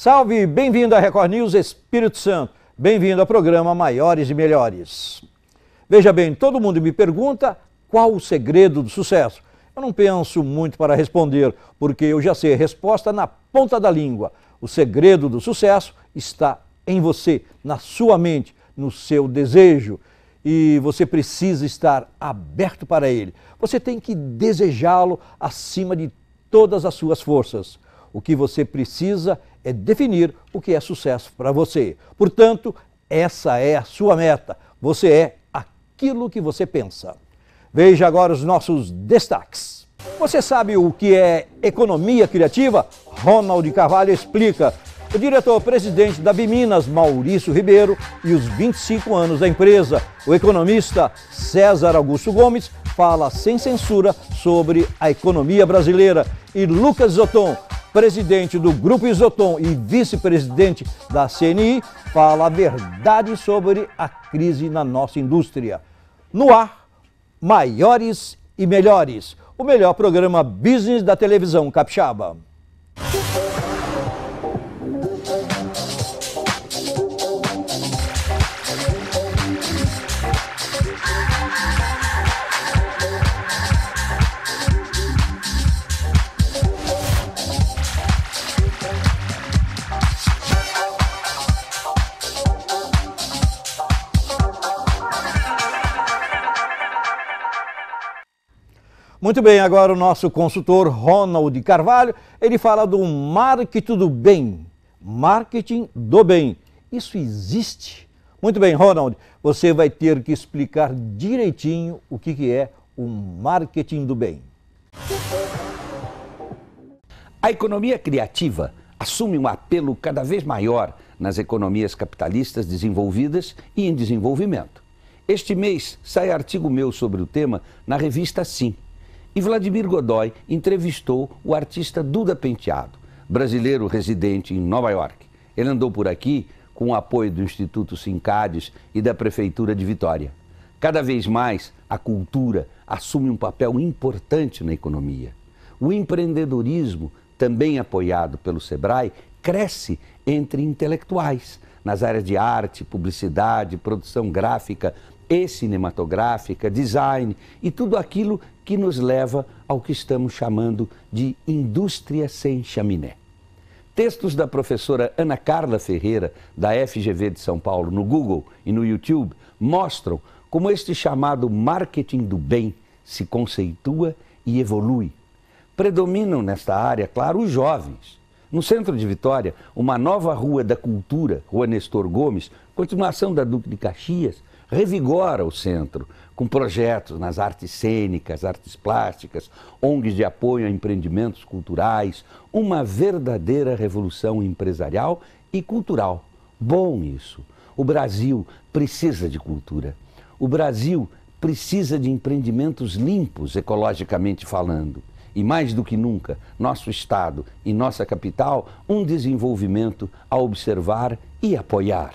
Salve, bem-vindo à Record News Espírito Santo. Bem-vindo ao programa Maiores e Melhores. Veja bem, todo mundo me pergunta qual o segredo do sucesso. Eu não penso muito para responder, porque eu já sei a resposta na ponta da língua. O segredo do sucesso está em você, na sua mente, no seu desejo. E você precisa estar aberto para ele. Você tem que desejá-lo acima de todas as suas forças. O que você precisa é definir o que é sucesso para você. Portanto, essa é a sua meta. Você é aquilo que você pensa. Veja agora os nossos destaques. Você sabe o que é economia criativa? Ronald Carvalho explica. O diretor-presidente da Biminas, Maurício Ribeiro, e os 25 anos da empresa, o economista César Augusto Gomes, fala sem censura sobre a economia brasileira. E Lucas Zoton, presidente do Grupo Isotom e vice-presidente da CNI, fala a verdade sobre a crise na nossa indústria. No ar, maiores e melhores. O melhor programa business da televisão capixaba. Muito bem, agora o nosso consultor Ronald Carvalho, ele fala do marketing do bem. Marketing do bem. Isso existe? Muito bem, Ronald, você vai ter que explicar direitinho o que, que é o marketing do bem. A economia criativa assume um apelo cada vez maior nas economias capitalistas desenvolvidas e em desenvolvimento. Este mês sai artigo meu sobre o tema na revista Sim. E Vladimir Godoy entrevistou o artista Duda Penteado, brasileiro residente em Nova York. Ele andou por aqui com o apoio do Instituto Sincades e da Prefeitura de Vitória. Cada vez mais, a cultura assume um papel importante na economia. O empreendedorismo, também apoiado pelo SEBRAE, cresce entre intelectuais nas áreas de arte, publicidade, produção gráfica, e cinematográfica, design e tudo aquilo que nos leva ao que estamos chamando de indústria sem chaminé. Textos da professora Ana Carla Ferreira, da FGV de São Paulo, no Google e no YouTube, mostram como este chamado marketing do bem se conceitua e evolui. Predominam nesta área, claro, os jovens. No centro de Vitória, uma nova Rua da Cultura, Rua Nestor Gomes, continuação da Duque de Caxias, revigora o centro com projetos nas artes cênicas, artes plásticas, ONGs de apoio a empreendimentos culturais, uma verdadeira revolução empresarial e cultural. Bom isso. O Brasil precisa de cultura. O Brasil precisa de empreendimentos limpos, ecologicamente falando. E mais do que nunca, nosso Estado e nossa capital, um desenvolvimento a observar e apoiar.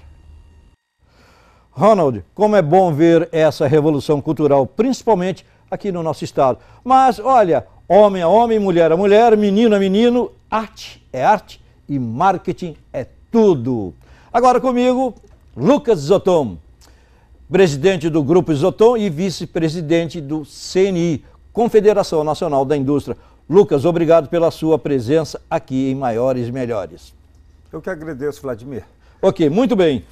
Ronald, como é bom ver essa revolução cultural, principalmente aqui no nosso estado. Mas olha, homem é homem, mulher é mulher, menino é menino, arte é arte e marketing é tudo. Agora comigo, Lucas Zotom, presidente do Grupo Isotom e vice-presidente do CNI, Confederação Nacional da Indústria. Lucas, obrigado pela sua presença aqui em Maiores e Melhores. Eu que agradeço, Vladimir. Ok, muito bem.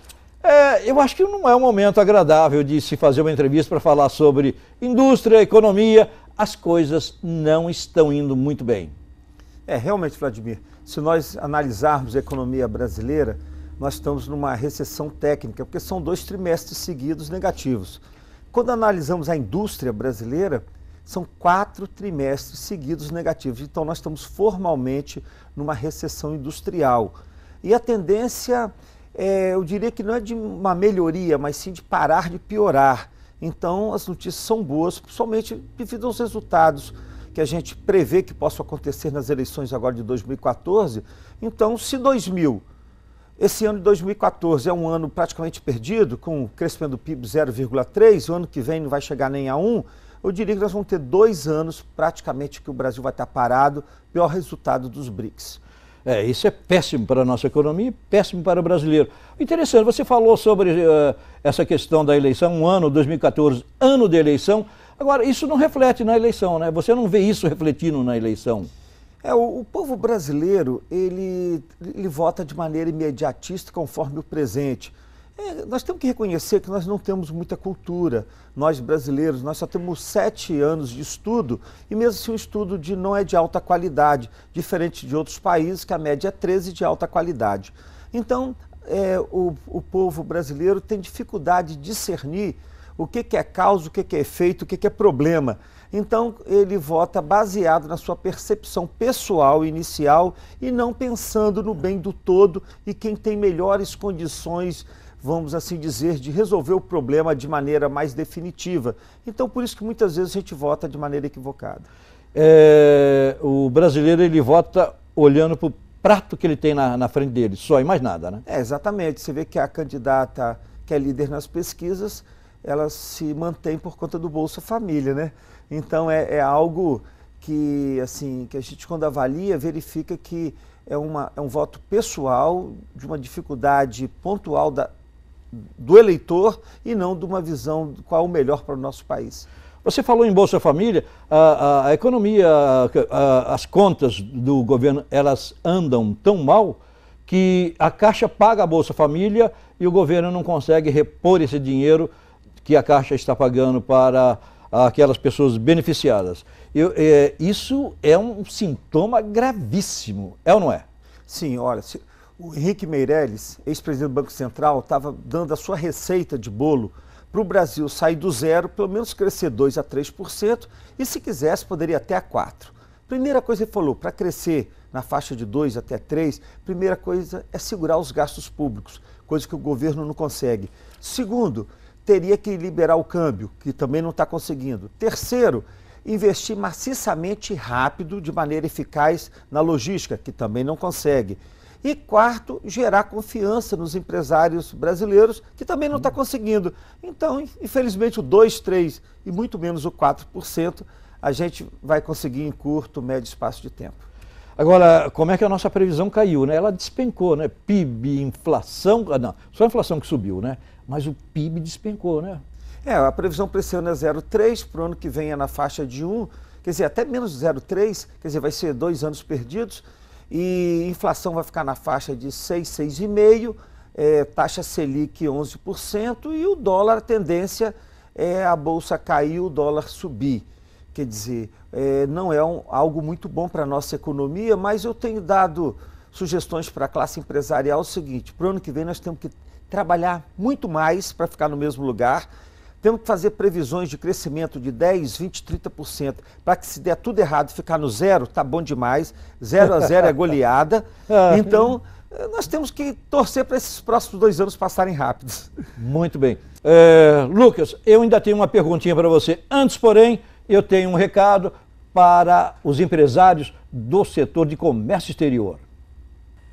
É, eu acho que não é um momento agradável de se fazer uma entrevista para falar sobre indústria, economia. As coisas não estão indo muito bem. É, realmente, Vladimir, se nós analisarmos a economia brasileira, nós estamos numa recessão técnica, porque são dois trimestres seguidos negativos. Quando analisamos a indústria brasileira, são quatro trimestres seguidos negativos. Então, nós estamos formalmente numa recessão industrial. E a tendência é, eu diria que não é de uma melhoria, mas sim de parar de piorar. Então, as notícias são boas, principalmente devido aos resultados que a gente prevê que possam acontecer nas eleições agora de 2014. Então, se 2000, esse ano de 2014 é um ano praticamente perdido, com o crescimento do PIB 0,3, o ano que vem não vai chegar nem a 1, eu diria que nós vamos ter dois anos praticamente que o Brasil vai estar parado, pior resultado dos BRICS. É, isso é péssimo para a nossa economia e péssimo para o brasileiro. Interessante, você falou sobre uh, essa questão da eleição, um ano, 2014, ano de eleição. Agora, isso não reflete na eleição, né? Você não vê isso refletindo na eleição. É, o, o, povo brasileiro, ele, ele vota de maneira imediatista conforme o presente. É, nós temos que reconhecer que nós não temos muita cultura. Nós brasileiros, nós só temos sete anos de estudo e mesmo assim o estudo de, não é de alta qualidade, diferente de outros países que a média é 13 de alta qualidade. Então, é, o, o povo brasileiro tem dificuldade de discernir o que, que é causa, o que, que é efeito, o que, que é problema. Então, ele vota baseado na sua percepção pessoal inicial e não pensando no bem do todo e quem tem melhores condições, vamos assim dizer, de resolver o problema de maneira mais definitiva. Então, por isso que muitas vezes a gente vota de maneira equivocada. É, o brasileiro ele vota olhando para o prato que ele tem na, na frente dele, só e mais nada, né? É, exatamente. Você vê que a candidata que é líder nas pesquisas, ela se mantém por conta do Bolsa Família, né? Então é, é, algo que assim que a gente quando avalia verifica que é, uma, é um voto pessoal de uma dificuldade pontual da, do eleitor e não de uma visão de qual é o melhor para o nosso país. Você falou em Bolsa Família, a, a, a economia, a, as contas do governo, elas andam tão mal que a Caixa paga a Bolsa Família e o governo não consegue repor esse dinheiro que a Caixa está pagando para aquelas pessoas beneficiadas. Eu, é, isso é um sintoma gravíssimo, é ou não é? Sim, olha, se, o Henrique Meirelles, ex-presidente do Banco Central, estava dando a sua receita de bolo para o Brasil sair do zero, pelo menos crescer 2 a 3%, e se quisesse poderia até a 4%. Primeira coisa ele falou, para crescer na faixa de 2 até 3, primeira coisa é segurar os gastos públicos, coisa que o governo não consegue. Segundo, teria que liberar o câmbio, que também não está conseguindo. Terceiro, investir maciçamente rápido, de maneira eficaz na logística, que também não consegue. E quarto, gerar confiança nos empresários brasileiros, que também não está conseguindo. Então, infelizmente, o 2, 3 e muito menos o 4%, a gente vai conseguir em curto, médio espaço de tempo. Agora, como é que a nossa previsão caiu? Né? Ela despencou, né? PIB, inflação, ah, não, só a inflação que subiu, né? mas o PIB despencou, né? É, a previsão para esse ano é 0,3, para o ano que vem é na faixa de 1, quer dizer, até menos 0,3, quer dizer, vai ser dois anos perdidos, e inflação vai ficar na faixa de 6, 6,5%, é, taxa Selic 11%, e o dólar, a tendência é a bolsa cair, o dólar subir. Quer dizer, é, não é um, algo muito bom para a nossa economia, mas eu tenho dado sugestões para a classe empresarial o seguinte, para o ano que vem nós temos que trabalhar muito mais para ficar no mesmo lugar. Temos que fazer previsões de crescimento de 10, 20, 30%, para que se der tudo errado ficar no zero, tá bom demais. Zero a zero é goleada. Ah. Então, nós temos que torcer para esses próximos dois anos passarem rápidos. Muito bem. É, Lucas, eu ainda tenho uma perguntinha para você. Antes, porém, eu tenho um recado para os empresários do setor de comércio exterior.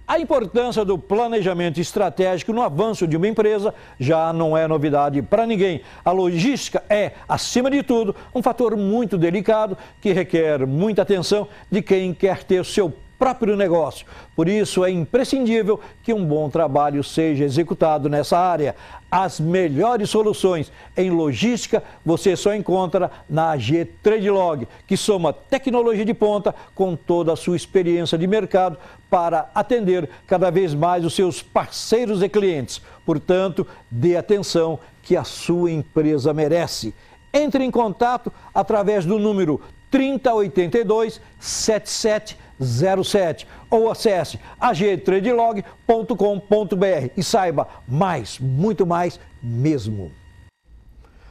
A importância do planejamento estratégico no avanço de uma empresa já não é novidade para ninguém. A logística é, acima de tudo, um fator muito delicado que requer muita atenção de quem quer ter seu próprio negócio. Por isso é imprescindível que um bom trabalho seja executado nessa área. As melhores soluções em logística você só encontra na G Tradelog, que soma tecnologia de ponta com toda a sua experiência de mercado para atender cada vez mais os seus parceiros e clientes. Portanto, dê atenção que a sua empresa merece. Entre em contato através do número 3082 7707 ou acesse agtradelog.com.br e saiba mais, muito mais mesmo.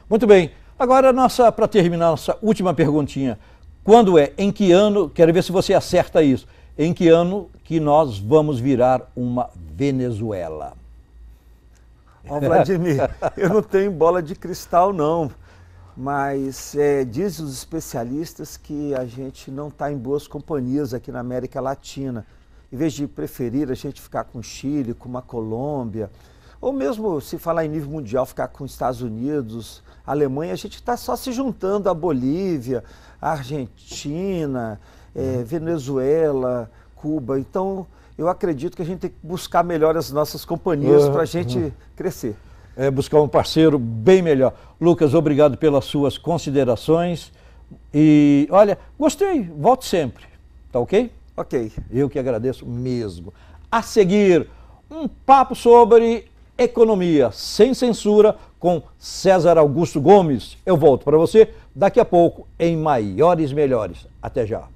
Muito bem, agora nossa para terminar nossa última perguntinha. Quando é? Em que ano? Quero ver se você acerta isso. Em que ano que nós vamos virar uma Venezuela? Ó, Vladimir, eu não tenho bola de cristal não mas é, dizem os especialistas que a gente não está em boas companhias aqui na América Latina. Em vez de preferir a gente ficar com o Chile, com uma Colômbia, ou mesmo se falar em nível mundial, ficar com os Estados Unidos, Alemanha, a gente está só se juntando a Bolívia, a Argentina, é, Venezuela, Cuba. Então, eu acredito que a gente tem que buscar melhor as nossas companhias Uhum. para a gente crescer. É buscar um parceiro bem melhor. Lucas, obrigado pelas suas considerações. E olha, gostei, volte sempre. Tá ok? Ok. Eu que agradeço mesmo. A seguir, um papo sobre economia sem censura com César Augusto Gomes. Eu volto para você daqui a pouco em Maiores Melhores. Até já.